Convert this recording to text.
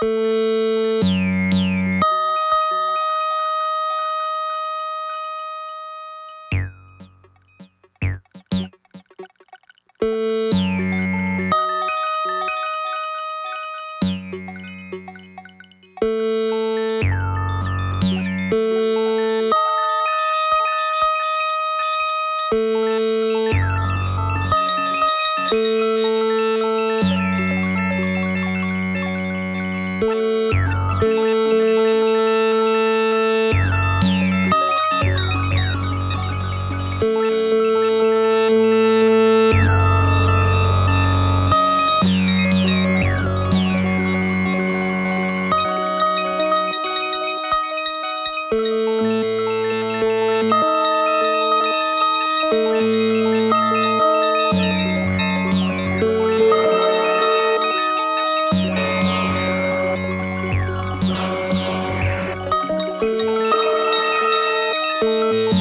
you Música